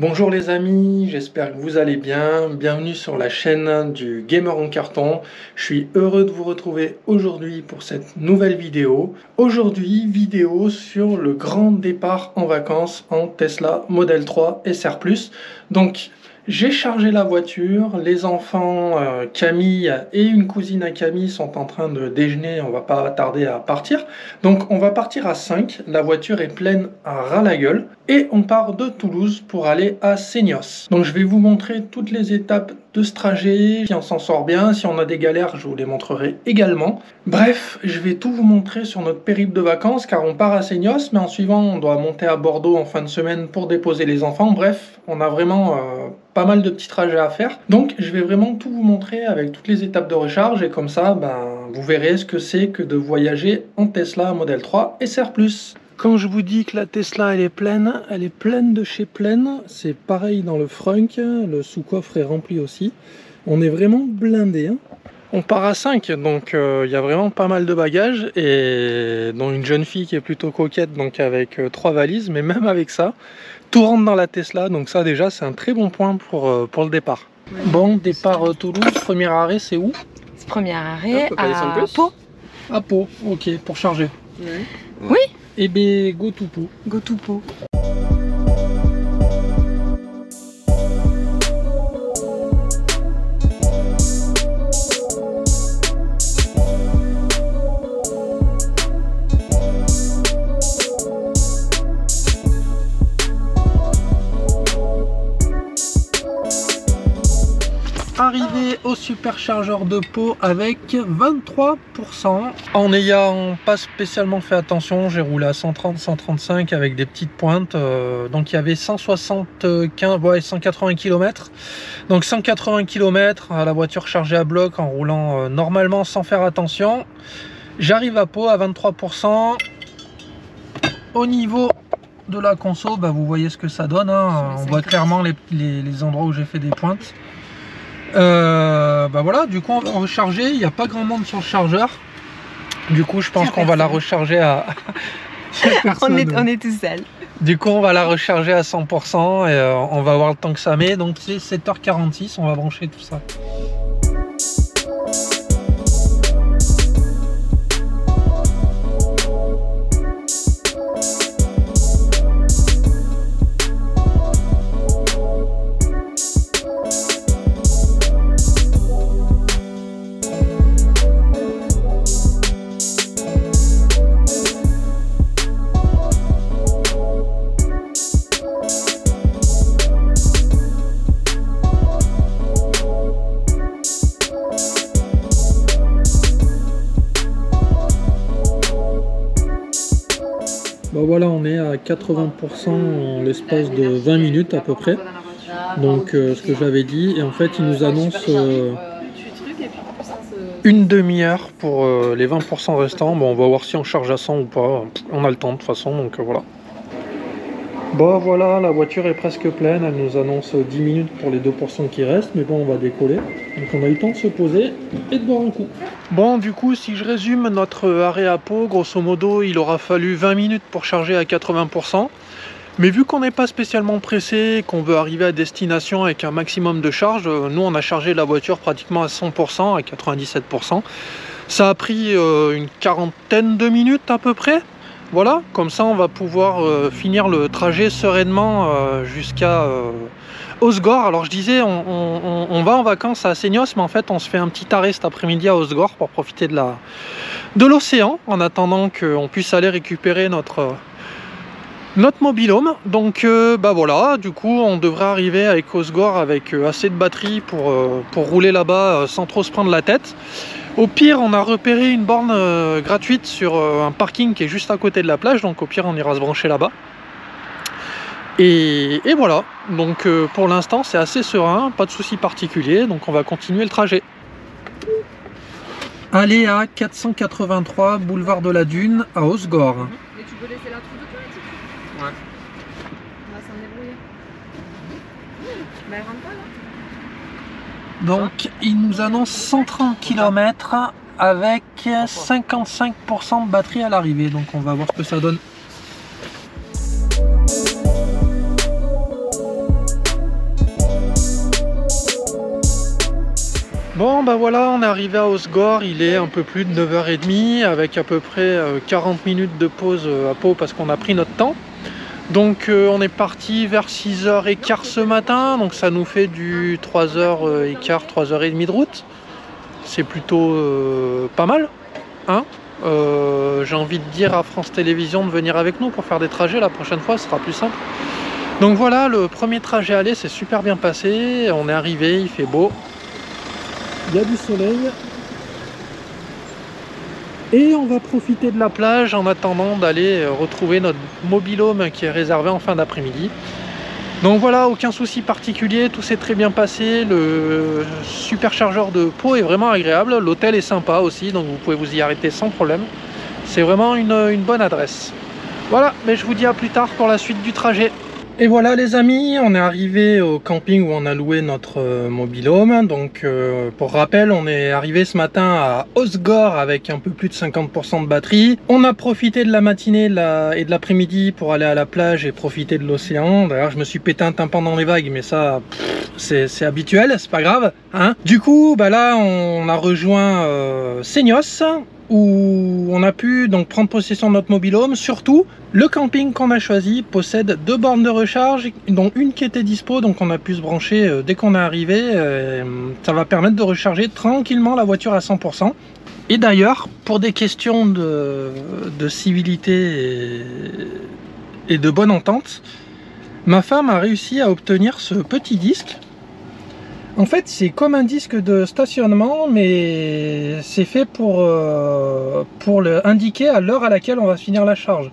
Bonjour les amis, j'espère que vous allez bien. Bienvenue sur la chaîne du Gamer en carton. Je suis heureux de vous retrouver aujourd'hui pour cette nouvelle vidéo. Aujourd'hui, vidéo sur le grand départ en vacances en Tesla Model 3 SR+. Donc, j'ai chargé la voiture, les enfants euh, Camille et une cousine à Camille sont en train de déjeuner, on va pas tarder à partir. Donc on va partir à 5, la voiture est pleine à ras la gueule et on part de Toulouse pour aller à Seignos. Donc je vais vous montrer toutes les étapes de ce trajet, si on s'en sort bien, si on a des galères, je vous les montrerai également. Bref, je vais tout vous montrer sur notre périple de vacances car on part à Seignos, mais en suivant on doit monter à Bordeaux en fin de semaine pour déposer les enfants. Bref, on a vraiment... Euh, pas mal de petits trajets à faire. Donc je vais vraiment tout vous montrer avec toutes les étapes de recharge et comme ça ben, vous verrez ce que c'est que de voyager en Tesla Model 3 SR+. Quand je vous dis que la Tesla elle est pleine, elle est pleine de chez pleine. C'est pareil dans le frunk, le sous-coffre est rempli aussi. On est vraiment blindé. Hein. On part à 5, donc euh, il y a vraiment pas mal de bagages et dont une jeune fille qui est plutôt coquette, donc avec euh, trois valises, mais même avec ça, tout rentre dans la Tesla, donc ça déjà c'est un très bon point pour, euh, pour le départ. Bon, départ Toulouse, premier arrêt c'est où? Premier arrêt à Pau. À Pau, ok, pour charger. Oui. Eh bien, go to Pau. Go to Pau. Arrivé au superchargeur de peau avec 23%. En ayant pas spécialement fait attention, j'ai roulé à 130-135 avec des petites pointes. Euh, donc il y avait 175, ouais, 180 km. Donc 180 km à la voiture chargée à bloc en roulant euh, normalement sans faire attention. J'arrive à peau à 23%. Au niveau de la conso, bah, vous voyez ce que ça donne. Hein. On voit clairement les endroits où j'ai fait des pointes. Euh, bah voilà, du coup on va recharger, il n'y a pas grand monde sur le chargeur. Du coup je pense qu'on va la recharger à... on, est, on est tout seul. Du coup on va la recharger à 100% et euh, on va voir le temps que ça met. Donc c'est 7h46, on va brancher tout ça. 80% en l'espace de 20 minutes à peu près. Donc euh, ce que j'avais dit. Et en fait, il nous annonce euh, une demi-heure pour euh, les 20% restants. Bon, on va voir si on charge à 100 ou pas. On a le temps de toute façon, donc voilà. Bon voilà, la voiture est presque pleine, elle nous annonce 10 minutes pour les 2% qui restent, mais bon on va décoller. Donc on a eu le temps de se poser et de boire un coup. Bon du coup si je résume notre arrêt à peau, grosso modo il aura fallu 20 minutes pour charger à 80%. Mais vu qu'on n'est pas spécialement pressé, qu'on veut arriver à destination avec un maximum de charge, euh, nous on a chargé la voiture pratiquement à 100%, à 97%. Ça a pris euh, une quarantaine de minutes à peu près. Voilà, comme ça on va pouvoir euh, finir le trajet sereinement euh, jusqu'à euh, Osgore. Alors je disais, on, va en vacances à Seignos, mais en fait on se fait un petit arrêt cet après-midi à Osgore pour profiter de la de l'océan, en attendant qu'on puisse aller récupérer notre notre mobilhome. Donc bah voilà, du coup on devrait arriver avec Osgore avec assez de batterie pour rouler là-bas sans trop se prendre la tête. Au pire, on a repéré une borne euh, gratuite sur euh, un parking qui est juste à côté de la plage, donc au pire, on ira se brancher là-bas. Et, voilà, donc euh, pour l'instant, c'est assez serein, pas de soucis particuliers, donc on va continuer le trajet. Allez à 483 boulevard de la Dune à Osgore. Mais tu peux laisser la troupe Ouais. On va s'en débrouiller. Bah, elle rentre pas là donc il nous annonce 130 km avec 55% de batterie à l'arrivée. Donc on va voir ce que ça donne. Bon ben voilà, on est arrivé à Osgore, il est un peu plus de 9h30 avec à peu près euh, 40 minutes de pause euh, à peau parce qu'on a pris notre temps. Donc euh, on est parti vers 6h15 ce matin, donc ça nous fait du 3h15, 3h30 de route. C'est plutôt pas mal, hein J'ai envie de dire à France Télévisions de venir avec nous pour faire des trajets la prochaine fois, ce sera plus simple. Donc voilà, le premier trajet aller s'est super bien passé, on est arrivé, il fait beau, il y a du soleil. Et on va profiter de la plage en attendant d'aller euh, retrouver notre mobilhome qui est réservé en fin d'après-midi. Donc voilà, aucun souci particulier, tout s'est très bien passé. Le superchargeur de peau est vraiment agréable. L'hôtel est sympa aussi, donc vous pouvez vous y arrêter sans problème. C'est vraiment une, une bonne adresse. Voilà, mais je vous dis à plus tard pour la suite du trajet. Et voilà les amis, on est arrivé au camping où on a loué notre euh, mobilhome. Donc euh, pour rappel, on est arrivé ce matin à Osgore avec un peu plus de 50% de batterie. On a profité de la matinée et de l'après-midi pour aller à la plage et profiter de l'océan. D'ailleurs, je me suis pété un tympan dans les vagues, mais ça, c'est habituel, c'est pas grave. Hein du coup, bah là, on a rejoint euh, où on a pu donc prendre possession de notre mobilhome. Surtout, le camping qu'on a choisi possède deux bornes de recharge, dont une qui était dispo, donc on a pu se brancher euh, dès qu'on est arrivé. Euh, ça va permettre de recharger tranquillement la voiture à 100%. Et d'ailleurs, pour des questions de, civilité et de bonne entente, ma femme a réussi à obtenir ce petit disque en fait, c'est comme un disque de stationnement, mais c'est fait pour, euh, pour indiquer à l'heure à laquelle on va finir la charge.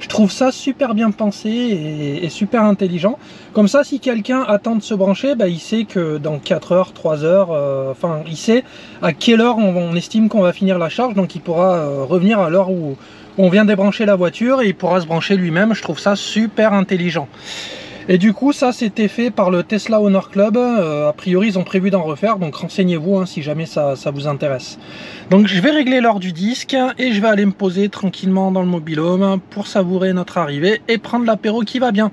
Je trouve ça super bien pensé et, super intelligent. Comme ça, si quelqu'un attend de se brancher, bah, il sait que dans 4 heures, 3 heures, euh, enfin, il sait à quelle heure on, estime qu'on va finir la charge, donc il pourra euh, revenir à l'heure où on vient débrancher la voiture et il pourra se brancher lui-même. Je trouve ça super intelligent. Et du coup, ça, c'était fait par le Tesla Honor Club. Euh, a priori, ils ont prévu d'en refaire, donc renseignez-vous hein, si jamais ça, vous intéresse. Donc, je vais régler l'heure du disque et je vais aller me poser tranquillement dans le mobilhome pour savourer notre arrivée et prendre l'apéro qui va bien.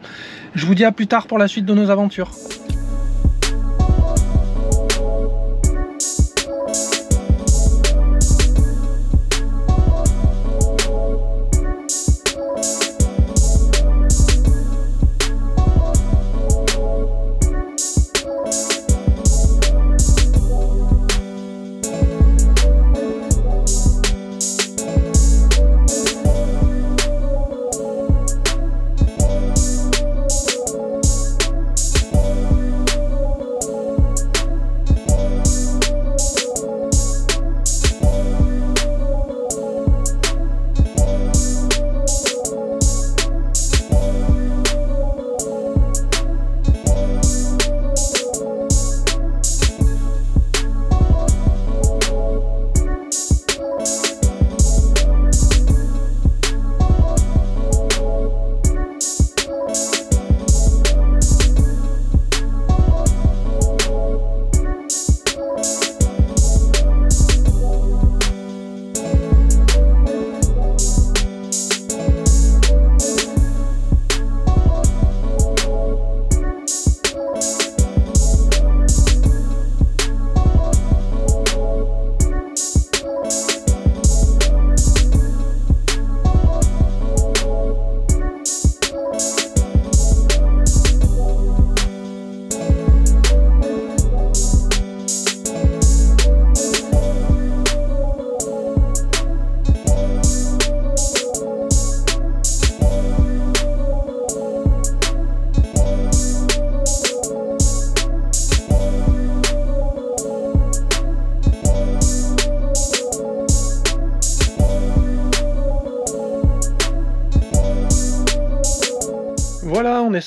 Je vous dis à plus tard pour la suite de nos aventures.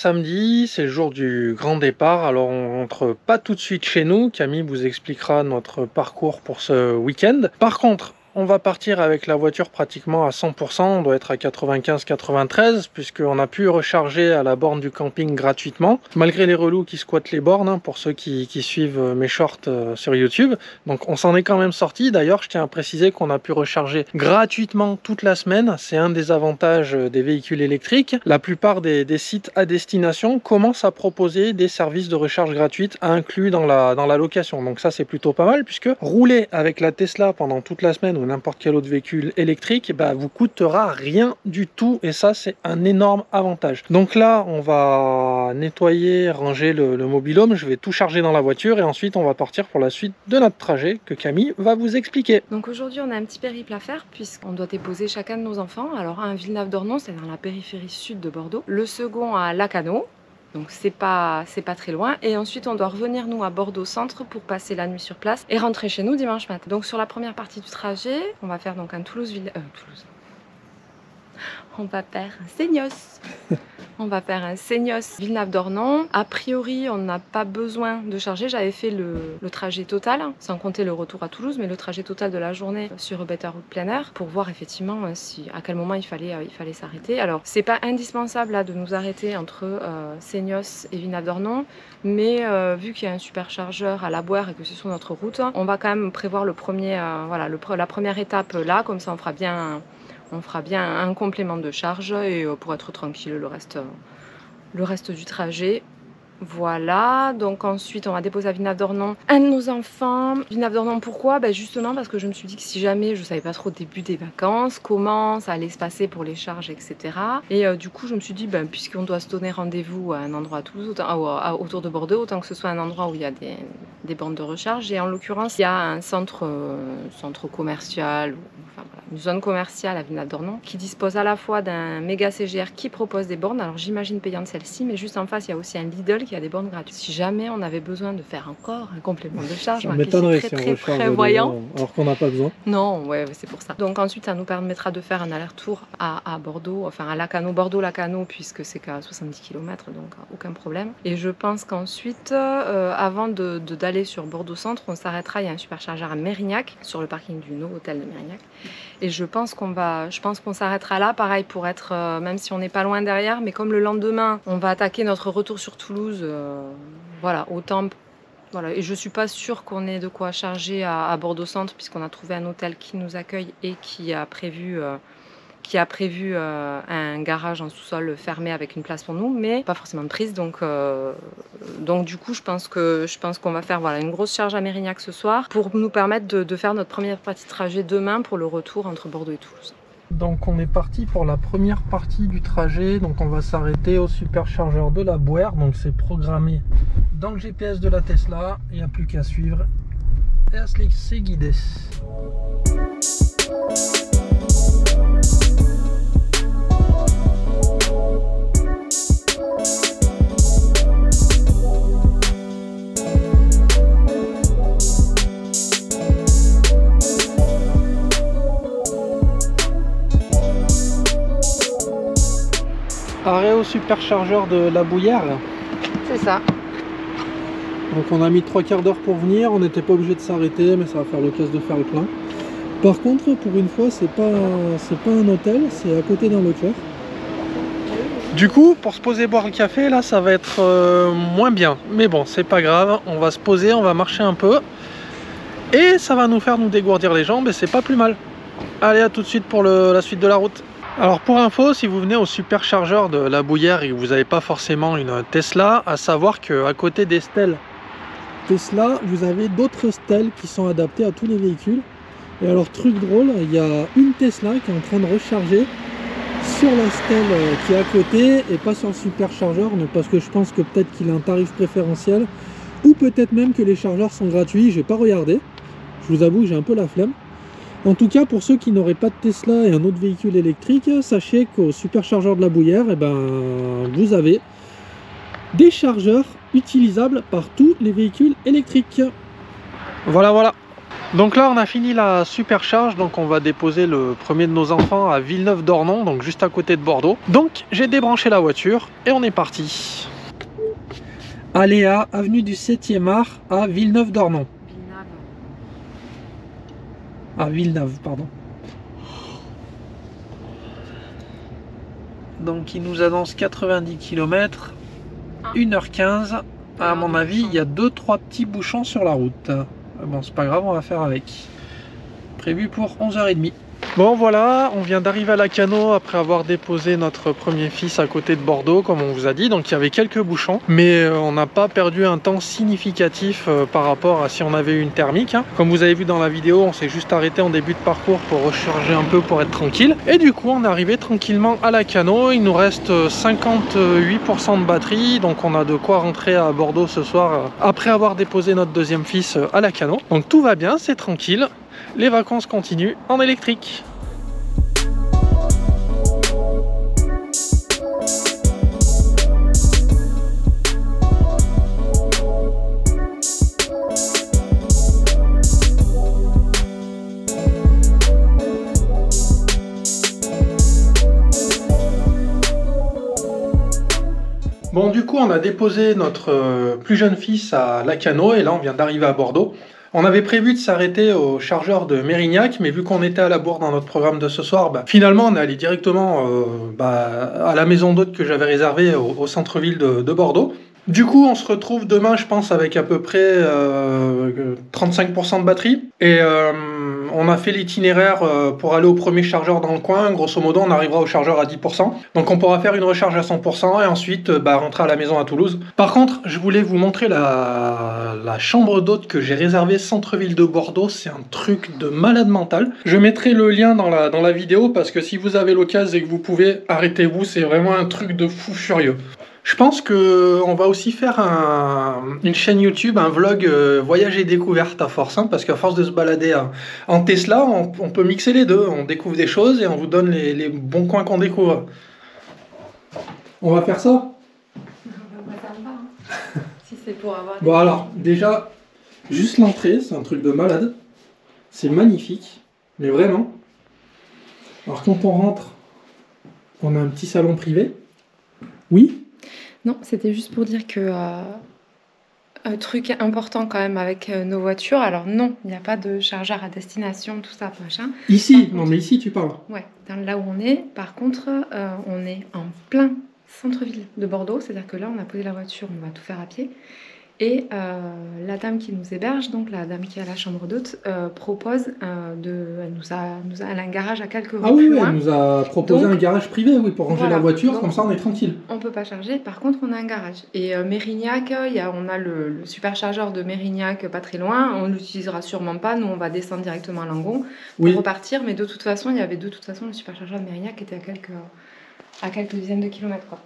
Samedi, c'est le jour du grand départ, alors on rentre pas tout de suite chez nous, Camille vous expliquera notre parcours pour ce week-end. Par contre, on va partir avec la voiture pratiquement à 100%, on doit être à 95-93 puisqu'on a pu recharger à la borne du camping gratuitement, malgré les relous qui squattent les bornes, hein, pour ceux qui, suivent mes shorts euh, sur YouTube. Donc on s'en est quand même sorti. D'ailleurs, je tiens à préciser qu'on a pu recharger gratuitement toute la semaine. C'est un des avantages des véhicules électriques. La plupart des, sites à destination commencent à proposer des services de recharge gratuite inclus dans la, dans la location. Donc ça, c'est plutôt pas mal puisque rouler avec la Tesla pendant toute la semaine n'importe quel autre véhicule électrique, bah, vous coûtera rien du tout et ça, c'est un énorme avantage. Donc là, on va nettoyer, ranger le, le mobilhome. Je vais tout charger dans la voiture et ensuite on va partir pour la suite de notre trajet que Camille va vous expliquer. Donc aujourd'hui, on a un petit périple à faire puisqu'on doit déposer chacun de nos enfants. Alors un Villeneuve-d'Ornon, c'est dans la périphérie sud de Bordeaux. Le second à Lacano, donc c'est pas pas très loin et ensuite on doit revenir nous à Bordeaux centre pour passer la nuit sur place et rentrer chez nous dimanche matin. Donc sur la première partie du trajet, on va faire donc un Toulouse ville euh, Toulouse. On va faire un Seignos. On va faire un Seignos Villeneuve-d'Ornon. A priori, on n'a pas besoin de charger. J'avais fait le, trajet total, sans compter le retour à Toulouse, mais le trajet total de la journée sur Better Route plein air pour voir effectivement euh, si, à quel moment il fallait, euh, il fallait s'arrêter. Alors, c'est pas indispensable là, de nous arrêter entre euh, Seignos et Villeneuve-d'Ornon, mais euh, vu qu'il y a un superchargeur à la boire et que c'est sur notre route, on va quand même prévoir le premier, voilà, le, la première étape là, comme ça on fera bien on fera bien un complément de charge et euh, pour être tranquille le reste, le reste du trajet voilà, donc ensuite on va déposer à Villeneuve-d'Ornon un de nos enfants. Villeneuve-d'Ornon pourquoi? Ben Justement parce que je me suis dit que si jamais je savais pas trop au début des vacances, comment ça allait se passer pour les charges, etc. Et euh, du coup je me suis dit, ben, puisqu'on doit se donner rendez-vous à un endroit à autour de Bordeaux, autant que ce soit un endroit où il y a des, des bandes de recharge. Et en l'occurrence, il y a un centre, euh, commercial, enfin, une zone commerciale à Villeneuve-d'Ornon qui dispose à la fois d'un méga CGR qui propose des bornes. Alors j'imagine payante celle-ci, mais juste en face il y a aussi un Lidl il y a des bornes gratuites. Si jamais on avait besoin de faire encore un complément de charge, m'étonnerait très, très prévoyant. alors qu'on n'a pas besoin. Non, ouais, c'est pour ça. Donc ensuite, ça nous permettra de faire un aller-retour à, Bordeaux, enfin à Lacano, Bordeaux-Lacano, puisque c'est qu'à 70 km, donc aucun problème. Et je pense qu'ensuite, euh, avant d'aller de, d'aller sur Bordeaux-Centre, on s'arrêtera, il y a un superchargeur à Mérignac, sur le parking du No Hôtel de Mérignac. Et je pense qu'on va, je pense qu'on s'arrêtera là, pareil, pour être, euh, même si on n'est pas loin derrière, mais comme le lendemain, on va attaquer notre retour sur Toulouse euh, voilà, autant. Voilà. Et je suis pas sûre qu'on ait de quoi charger à, Bordeaux Centre, puisqu'on a trouvé un hôtel qui nous accueille et qui a prévu. Euh, qui a prévu euh, un garage en sous-sol fermé avec une place pour nous, mais pas forcément de prise. Donc, donc du coup, je pense que je pense qu'on va faire voilà une grosse charge à Mérignac ce soir pour nous permettre de, de faire notre première partie de trajet demain pour le retour entre Bordeaux et Toulouse. Donc on est parti pour la première partie du trajet. Donc on va s'arrêter au superchargeur de la Boire. Donc c'est programmé dans le GPS de la Tesla. Il n'y a plus qu'à suivre. Et à se laisser guider. Arrêt au superchargeur de la Bouillère. C'est ça. Donc on a mis trois quarts d'heure pour venir, on n'était pas obligé de s'arrêter, mais ça va faire l'occasion de faire le plein. Par contre, pour une fois, c'est pas pas un hôtel, c'est à côté d'un Leclerc. Du coup, pour se poser boire le café, là, ça va être euh, moins bien. Mais bon, c'est pas grave, on va se poser, on va marcher un peu. Et ça va nous faire nous dégourdir les jambes et c'est pas plus mal. Allez, à tout de suite pour la suite de la route. Alors pour info, si vous venez au superchargeur de la Bouillère et que vous n'avez pas forcément une Tesla, à savoir qu'à côté des stèles Tesla, vous avez d'autres stèles qui sont adaptées à tous les véhicules. Et alors truc drôle, il y a une Tesla qui est en train de recharger sur la stèle euh, qui est à côté et pas sur le superchargeur, parce que je pense que peut-être qu'il a un tarif préférentiel ou peut-être même que les chargeurs sont gratuits, j'ai pas regardé. Je vous avoue, j'ai un peu la flemme. En tout cas, pour ceux qui n'auraient pas de Tesla et un autre véhicule électrique, sachez qu'au superchargeur de la Bouillère, eh ben, vous avez des chargeurs utilisables par tous les véhicules électriques. Voilà, voilà. Donc là, on a fini la supercharge, donc on va déposer le premier de nos enfants à Villeneuve-d'Ornon, donc juste à côté de Bordeaux. Donc, j'ai débranché la voiture et on est parti. Aléa, avenue du 7e art à Villeneuve-d'Ornon. À Villeneuve, pardon. Donc il nous annonce 90 km, 1h15. À mon avis, il y a 2-3 petits bouchons sur la route. Bon, c'est pas grave, on va faire avec. Prévu pour 11h30. Bon voilà, on vient d'arriver à la Cano après avoir déposé notre premier fils à côté de Bordeaux, comme on vous a dit. Donc il y avait quelques bouchons, mais euh, on n'a pas perdu un temps significatif euh, par rapport à si on avait eu une thermique. hein. Comme vous avez vu dans la vidéo, on s'est juste arrêté en début de parcours pour recharger un peu pour être tranquille. Et du coup, on est arrivé tranquillement à la Cano. Il nous reste euh, 58% de batterie, donc on a de quoi rentrer à Bordeaux ce soir euh, après avoir déposé notre deuxième fils euh, à la Cano. Donc tout va bien, c'est tranquille. Les vacances continuent en électrique. Bon, du coup, on a déposé notre euh, plus jeune fils à Lacano et là, on vient d'arriver à Bordeaux. On avait prévu de s'arrêter au chargeur de Mérignac, mais vu qu'on était à la bourre dans notre programme de ce soir, bah, finalement, on est allé directement euh, bah, à la maison d'hôte que j'avais réservée au, centre-ville de, de Bordeaux. Du coup, on se retrouve demain, je pense, avec à peu près euh, 35% de batterie. Et euh, on a fait l'itinéraire euh, pour aller au premier chargeur dans le coin. Grosso modo, on arrivera au chargeur à 10%. Donc on pourra faire une recharge à 100% et ensuite euh, bah, rentrer à la maison à Toulouse. Par contre, je voulais vous montrer la, chambre d'hôte que j'ai réservée centre-ville de Bordeaux. C'est un truc de malade mental. Je mettrai le lien dans la, dans la vidéo parce que si vous avez l'occasion et que vous pouvez, arrêtez-vous. C'est vraiment un truc de fou furieux. Je pense que on va aussi faire un- une chaîne YouTube, un vlog euh, voyage et découverte à force, hein, parce qu'à force de se balader à- en Tesla, on, on peut mixer les deux. On découvre des choses et on vous donne les, les bons coins qu'on découvre. On va faire ça? Si c'est pour avoir. des- Bon alors, déjà, juste l'entrée, c'est un truc de malade. C'est magnifique, mais vraiment. Alors quand on rentre, on a un petit salon privé. Oui? Non, c'était juste pour dire que euh, un truc important quand même avec euh, nos voitures. Alors non, il n'y a pas de chargeur à destination, tout ça, machin. Ici, non mais ici tu parles. Ouais, dans là où on est. Par contre, euh, on est en plein centre-ville de Bordeaux, c'est-à-dire que là, on a posé la voiture, on va tout faire à pied. Et euh, la dame qui nous héberge, donc la dame qui a la chambre d'hôte, euh, propose euh, de, elle nous a, nous a, elle a un garage à quelques rues Ah oui, plus oui, loin. elle nous a proposé Donc, un garage privé, oui, pour ranger voilà. la voiture, Donc- comme ça on est tranquille. On peut pas charger, par contre on a un garage. Et Mérignac, y a, on a le, le superchargeur de Mérignac pas très loin, on l'utilisera sûrement pas, nous on va descendre directement à Langon pour Oui. repartir, mais de toute façon il y avait de toute façon le superchargeur de Mérignac qui était à quelques, à quelques dizaines de kilomètres. Quoi.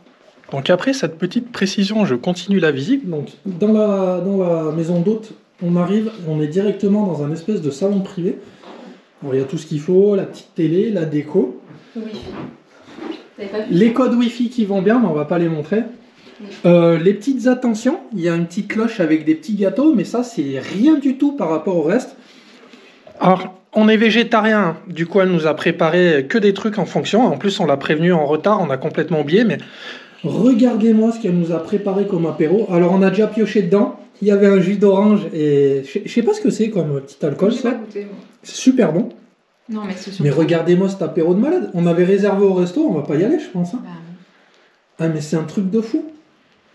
Donc après cette petite précision, je continue la visite. Donc dans la, dans la maison d'hôte, on arrive, on est directement dans un espèce de salon privé. Alors, il y a tout ce qu'il faut, la petite télé, la déco. Les codes Wi-Fi qui vont bien, mais on va pas les montrer. Euh, les petites attentions, il y a une petite cloche avec des petits gâteaux, mais ça c'est rien du tout par rapport au reste. Alors, on est végétarien, du coup elle nous a préparé que des trucs en fonction. En plus, on l'a prévenu en retard, on a complètement oublié, mais regardez-moi ce qu'elle nous a préparé comme apéro. Alors, on a déjà pioché dedans. Il y avait un jus d'orange et je sais- pas ce que c'est comme petit alcool, ça. C'est super bon. Non, mais c'est Mais surtout- regardez-moi cet apéro de malade. On avait réservé au resto, on va pas y aller, je pense. hein. Bah, Ah mais c'est un truc de fou.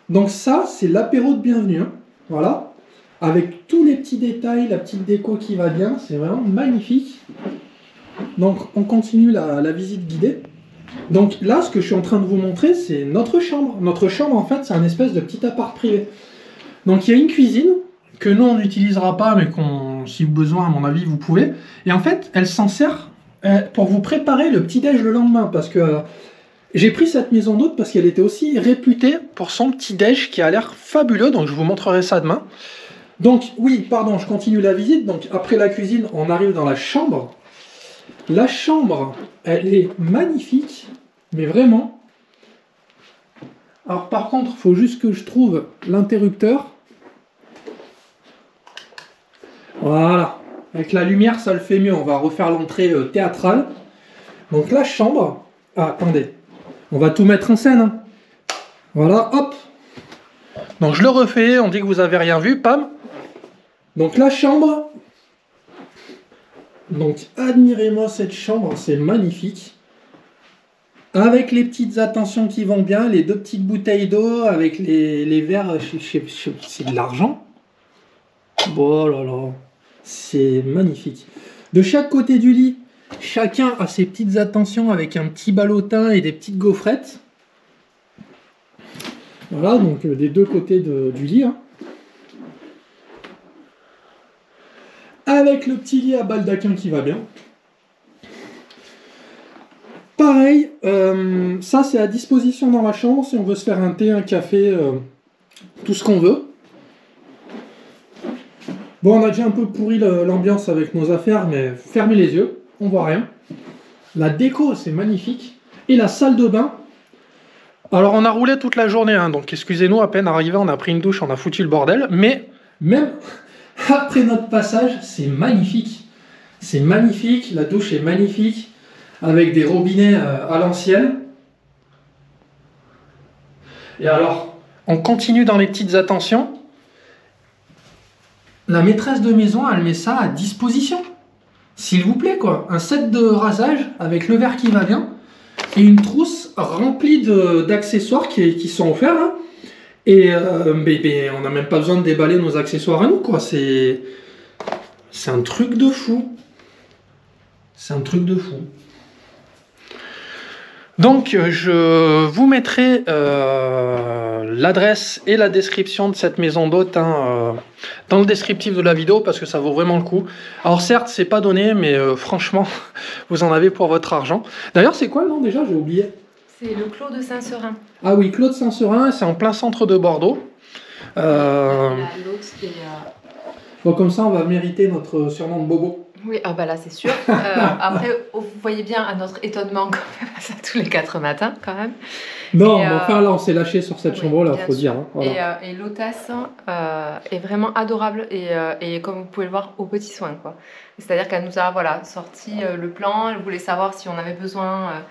Donc ça, c'est l'apéro de bienvenue. hein. Voilà. Avec tous les petits détails, la petite déco qui va bien. C'est vraiment magnifique. Donc on continue la, la visite guidée. Donc là, ce que je suis en train de vous montrer, c'est notre chambre. Notre chambre, en fait, c'est un espèce de petit appart privé. Donc il y a une cuisine que nous, on n'utilisera pas, mais qu'on, si besoin, à mon avis, vous pouvez. Et en fait, elle s'en sert euh, pour vous préparer le petit-déj le lendemain. Parce que... euh, j'ai pris cette maison d'hôte parce qu'elle était aussi réputée pour son petit déj qui a l'air fabuleux, donc je vous montrerai ça demain. Donc oui, pardon, je continue la visite. Donc après la cuisine, on arrive dans la chambre. La chambre, elle est magnifique, mais vraiment. Alors par contre, il faut juste que je trouve l'interrupteur. Voilà. Avec la lumière, ça le fait mieux. On va refaire l'entrée euh, théâtrale. Donc la chambre. Ah, attendez. On va tout mettre en scène. hein. Voilà, hop. Donc je le refais, on dit que vous avez rien vu, pam. Donc la chambre. Donc admirez-moi cette chambre, c'est magnifique. Avec les petites attentions qui vont bien, les deux petites bouteilles d'eau, avec les, verres, c'est de l'argent. Oh là là, c'est magnifique. De chaque côté du lit, chacun a ses petites attentions avec un petit ballotin et des petites gaufrettes. Voilà, donc euh, des deux côtés du lit. Hein. Avec le petit lit à baldaquin qui va bien. Pareil, euh, ça c'est à disposition dans la chambre si on veut se faire un thé, un café, euh, tout ce qu'on veut. Bon, on a déjà un peu pourri l'ambiance avec nos affaires, mais fermez les yeux, on voit rien. La déco, c'est magnifique. Et la salle de bain. Alors, on a roulé toute la journée, hein, donc excusez-nous, à peine arrivé, on a pris une douche, on a foutu le bordel. Mais même après notre passage, c'est magnifique. C'est magnifique, la douche est magnifique, avec des robinets euh, à l'ancienne. Et alors, on continue dans les petites attentions la maîtresse de maison, elle met ça à disposition. S'il vous plaît, quoi. Un set de rasage avec le verre qui va bien et une trousse remplie d'accessoires qui, sont offerts. Hein. Et euh, on n'a même pas besoin de déballer nos accessoires à nous, quoi. C'est un truc de fou. C'est un truc de fou. Donc, je vous mettrai euh, l'adresse et la description de cette maison d'hôte hein, euh, dans le descriptif de la vidéo parce que ça vaut vraiment le coup. Alors, certes, c'est pas donné, mais euh, franchement, vous en avez pour votre argent. D'ailleurs, c'est quoi le nom déjà? J'ai oublié. C'est le Clos de Saint-Seurin. Ah oui, Clos de Saint-Seurin, c'est en plein centre de Bordeaux. Bon, comme ça, on va mériter notre surnom de Bobo. Oui, ah bah là c'est sûr. Euh, après, vous voyez bien à notre étonnement quand même ça tous les quatre matins quand même. Non, mais enfin là on s'est lâché sur cette chambre-là, faut dire. Hein, et, euh, et l'hôtesse euh, est vraiment adorable et, et, comme vous pouvez le voir, au petit soin quoi. C'est-à-dire qu'elle nous a voilà sorti le plan, elle voulait savoir si on avait besoin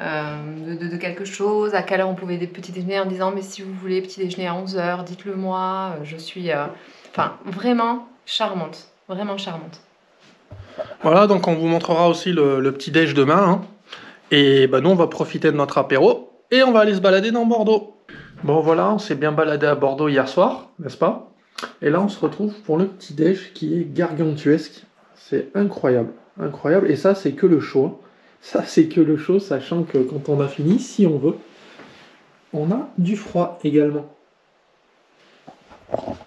de, de, quelque chose, à quelle heure on pouvait des petits déjeuners en disant mais si vous voulez petit déjeuner à 11h, dites-le moi, je suis enfin vraiment charmante, vraiment charmante. Voilà, donc on vous montrera aussi le, petit déj demain. Hein. Et bah, nous, on va profiter de notre apéro et on va aller se balader dans Bordeaux. Bon, voilà, on s'est bien baladé à Bordeaux hier soir, n'est-ce pas? Et là, on se retrouve pour le petit déj qui est gargantuesque. C'est incroyable, incroyable. Et ça, c'est que le chaud. Ça, c'est que le chaud, sachant que quand on a fini, si on veut, on a du froid également.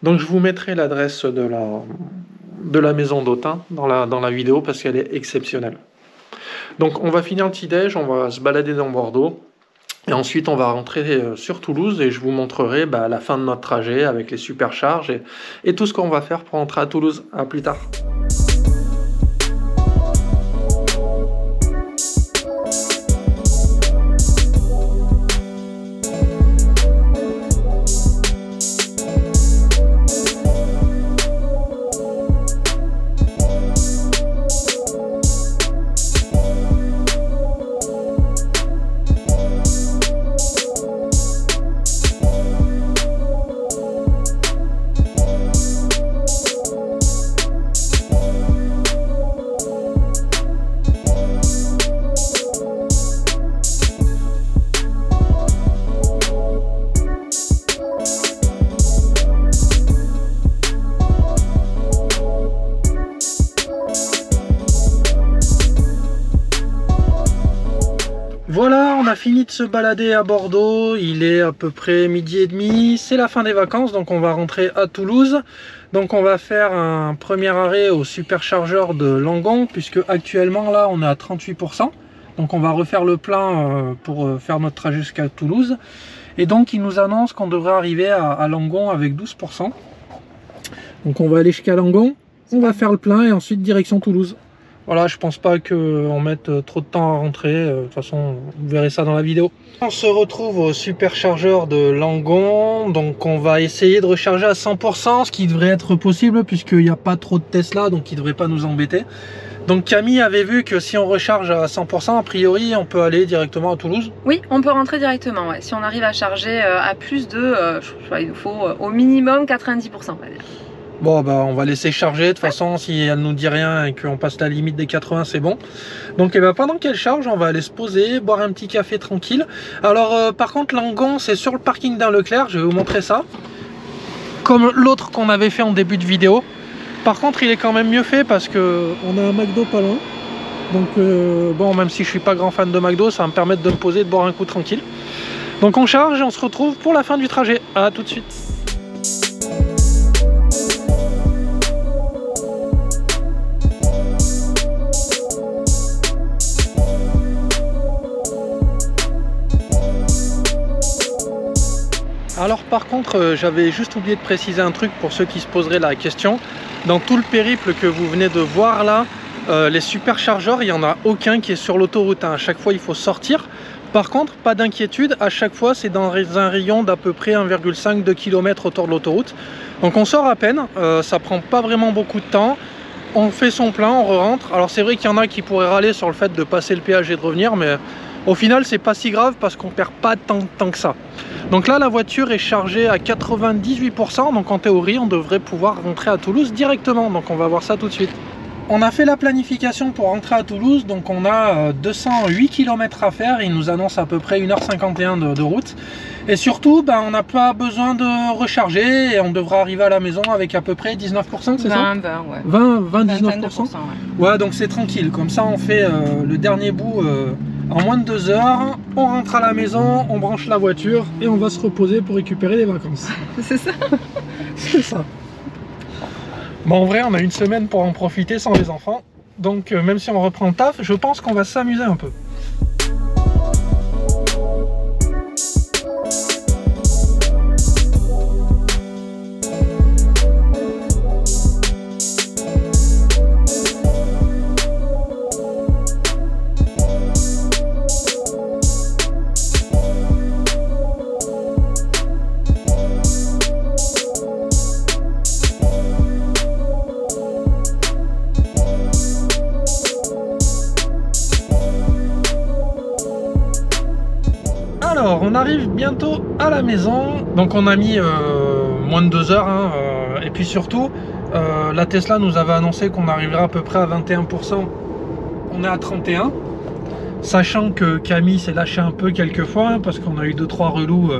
Donc je vous mettrai l'adresse de la, maison d'Autun dans la, vidéo parce qu'elle est exceptionnelle. Donc on va finir le petit-déj, on va se balader dans Bordeaux. Et ensuite, on va rentrer euh, sur Toulouse et je vous montrerai bah, la fin de notre trajet avec les supercharges et, et tout ce qu'on va faire pour rentrer à Toulouse. A plus tard. Voilà, on a fini de se balader à Bordeaux, il est à peu près midi et demi, c'est la fin des vacances, donc on va rentrer à Toulouse. Donc on va faire un premier arrêt au superchargeur de Langon, puisque actuellement là on est à 38%. Donc on va refaire le plein euh, pour euh, faire notre trajet jusqu'à Toulouse. Et donc il nous annonce qu'on devrait arriver à Langon avec 12%. Donc on va aller jusqu'à Langon, on va faire le plein et ensuite direction Toulouse. Voilà, je pense pas qu'on mette euh, trop de temps à rentrer. Euh, de toute façon, vous verrez ça dans la vidéo. On se retrouve au superchargeur de Langon. Donc on va essayer de recharger à 100%, ce qui devrait être possible puisqu'il n'y a pas trop de Tesla, donc il ne devrait pas nous embêter. Donc Camille avait vu que si on recharge à 100%, a priori, on peut aller directement à Toulouse Oui, on peut rentrer directement. Si on arrive à charger euh, à plus de, il nous faut au minimum 90%. Bon, bah, on va laisser charger. De toute façon, si elle nous dit rien et qu'on passe la limite des 80, c'est bon. Donc, eh ben, pendant qu'elle charge, on va aller se poser, boire un petit café tranquille. Alors, euh, par contre, l'angon, c'est sur le parking d'un Leclerc. Je vais vous montrer ça. Comme l'autre qu'on avait fait en début de vidéo. Par contre, il est quand même mieux fait parce que on a un McDo pas loin. Donc, euh, bon, même si je suis pas grand fan de McDo, ça va me permettre de me poser, de boire un coup tranquille. Donc, on charge et on se retrouve pour la fin du trajet. À tout de suite. Alors par contre, euh, j'avais juste oublié de préciser un truc pour ceux qui se poseraient la question. Dans tout le périple que vous venez de voir là, euh, les superchargeurs, il n'y en a aucun qui est sur l'autoroute. hein. À chaque fois, il faut sortir. Par contre, pas d'inquiétude, à chaque fois, c'est dans un rayon d'à peu près 1,5 km autour de l'autoroute. Donc on sort à peine, euh, ça prend pas vraiment beaucoup de temps. On fait son plein, on re-rentre. Alors c'est vrai qu'il y en a qui pourraient râler sur le fait de passer le péage et de revenir, mais au final, c'est pas si grave parce qu'on perd pas tant, tant que ça. Donc là, la voiture est chargée à 98%, donc en théorie, on devrait pouvoir rentrer à Toulouse directement. Donc on va voir ça tout de suite. On a fait la planification pour rentrer à Toulouse, donc on a euh, 208 km à faire, il nous annonce à peu près 1h51 de, de route. Et surtout, ben, on n'a pas besoin de recharger et on devra arriver à la maison avec à peu près 19%, c'est ça 20, 20, ouais. 20, 20, 19% 22%, ouais. Ouais, donc c'est tranquille. Comme ça, on fait euh, le dernier bout euh, en moins de deux heures. On rentre à la maison, on branche la voiture et on va se reposer pour récupérer les vacances. C'est ça C'est ça. Bon, en vrai, on a une semaine pour en profiter sans les enfants. Donc, euh, même si on reprend le taf, je pense qu'on va s'amuser un peu. Donc, on a mis euh, moins de deux heures. hein, euh, et puis surtout, euh, la Tesla nous avait annoncé qu'on arriverait à peu près à 21%. On est à 31%. Sachant que Camille s'est lâché un peu quelques fois, hein, parce qu'on a eu deux trois relous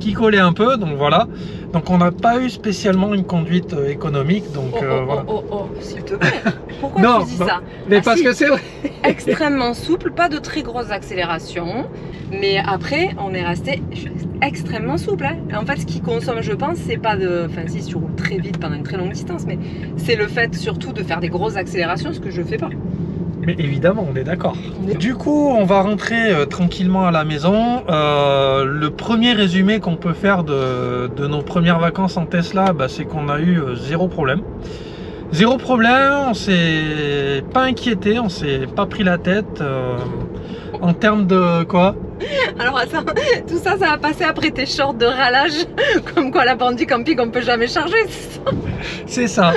qui collaient un peu. Donc voilà. Donc, on n'a pas eu spécialement une conduite économique. Donc, Oh, oh, voilà. oh, oh, oh, s'il te plaît. Pourquoi Non, tu dis bah, ça Mais Ah, parce si. que c'est vrai. Extrêmement souple, pas de très grosses accélérations. Mais après, on est resté je suis restée extrêmement souple. hein. En fait, ce qui consomme, je pense, c'est pas de. Enfin, si, si tu roules très vite pendant une très longue distance, mais c'est le fait surtout de faire des grosses accélérations, ce que je fais pas. Mais évidemment, on est d'accord. Du coup, on va rentrer euh, tranquillement à la maison. Euh, le premier résumé qu'on peut faire de, de nos premières vacances en Tesla, bah, c'est qu'on a eu euh, zéro problème. Zéro problème, on s'est pas inquiété, on s'est pas pris la tête. en termes de quoi? Alors attends, tout ça, ça va passer après tes shorts de ralage, comme quoi la bande du camping, on peut jamais charger. c'est ça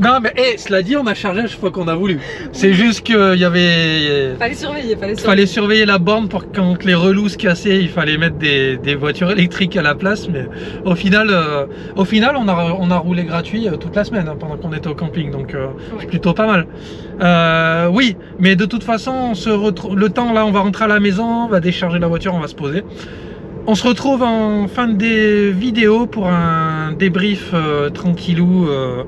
non mais eh, cela dit, on a chargé à chaque fois qu'on a voulu. C'est juste qu'il y avait Fallait surveiller, fallait Il surveiller. fallait surveiller la borne pour que quand les relous se cassaient, il fallait mettre des, des voitures électriques à la place. Mais au final, euh, au final on, a, on a roulé gratuit euh, toute la semaine hein, pendant qu'on était au camping. Donc euh, Oui. c'est plutôt pas mal. Euh, oui, mais de toute façon, on se retrouve, le temps là, on va rentrer à la maison, on va décharger la voiture, on va se poser. On se retrouve en fin de vidéo pour un débrief euh, tranquillou euh,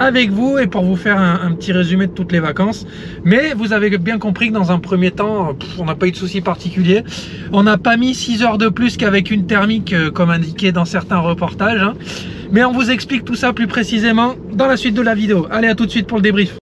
avec vous et pour vous faire un, petit résumé de toutes les vacances. Mais vous avez bien compris que dans un premier temps, euh, on n'a pas eu de soucis particuliers. On n'a pas mis 6 heures de plus qu'avec une thermique comme indiqué dans certains reportages. hein. Mais on vous explique tout ça plus précisément dans la suite de la vidéo. Allez, à tout de suite pour le débrief.